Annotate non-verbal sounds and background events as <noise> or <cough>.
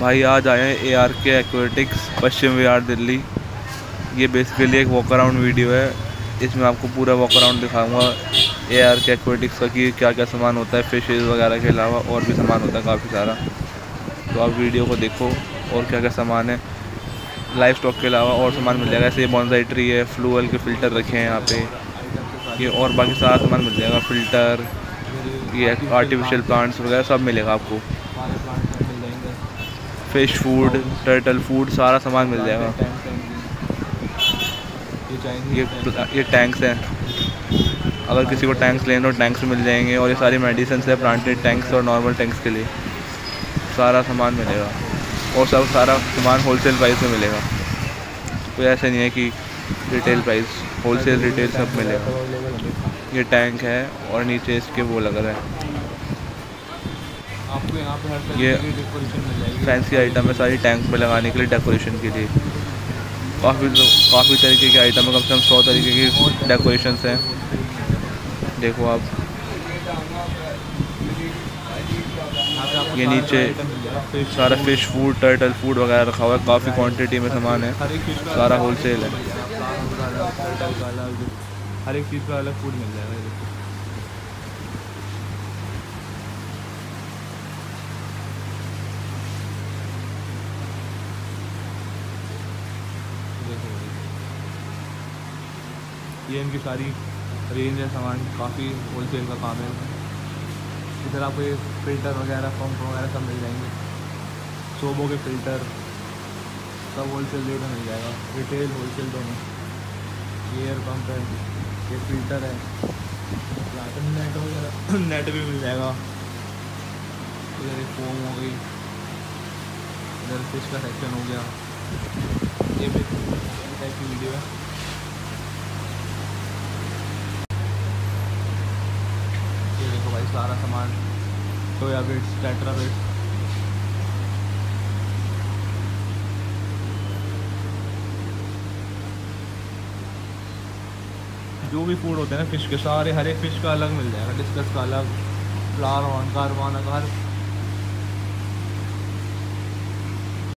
भाई, आज आए हैं A R K aquatics Paschim Vihar Delhi. ये बेसिकली एक वॉक अराउंड वीडियो है। इसमें आपको पूरा वॉक अराउंड दिखाऊँगा ए आर के एक्वेटिक्स का कि क्या क्या सामान होता है फिशेज़ वगैरह के अलावा और भी सामान होता है काफ़ी सारा। तो आप वीडियो को देखो और क्या क्या सामान है। लाइफ स्टॉक के अलावा और सामान मिल जाएगा। ऐसे ये बॉन्साई ट्री है फ्लूअल के फ़िल्टर रखे हैं यहाँ पे। ये और बाकी सारा सामान मिल जाएगा। फ़िल्टर ये आर्टिफिशियल प्लांट्स वगैरह सब मिलेगा आपको। फ़िश फ़ूड टर्टल फ़ूड सारा सामान मिल जाएगा। ये ये टैंक्स हैं। अगर किसी को टैंक्स लेना हो टैंक्स मिल जाएँगे और ये सारी मेडिसिन है प्लांटेड टैंक्स और नॉर्मल टैंक्स के लिए। सारा सामान मिलेगा और सब सारा सामान होलसेल प्राइस में मिलेगा। कोई ऐसा नहीं है कि रिटेल प्राइस होलसेल रिटेल सब मिलेगा। ये टैंक है और नीचे इसके वो लग रहा है। आपको यहाँ पे हर ये डेकोरेशन मिल जाएगी। फैंसी आइटम है सारी टैंक में लगाने के लिए डेकोरेशन के लिए। काफ़ी काफ़ी तरीके के आइटम है कम से कम सौ तरीके की डेकोरेशंस हैं। देखो आप। ये नीचे सारा फ़िश फ़ूड टर्टल फ़ूड वगैरह रखा हुआ है। काफ़ी क्वांटिटी में सामान है। सारा होलसेल है। हर एक चीज़ का अलग फ़ूड मिल जाएगा ये देखो देखो भाई। ये इनकी सारी रेंज है, सामान, काफ़ी होलसेल का काम है। इधर आपको ये फ़िल्टर वगैरह पंप वगैरह सब मिल जाएँगे। सोबो के फ़िल्टर सब होल सेल रेट में मिल जाएगा। रिटेल होल सेल दोनों। ये एयर पंप है, ये फ़िल्टर है। नेट वगैरह <clears throat> नेट भी मिल जाएगा। इधर एक फोम हो गई। इधर फ़िश का सेक्शन हो गया। ये भी टाइप की वीडियो है ये देखो भाई, सारा सामान। Soya bits, tetra bits. जो भी फ़ूड होते हैं ना फ़िश के, सारे हर एक फ़िश का अलग मिल जाएगा डिस्कस का अलग। फ्लावर वन कारवाना का हर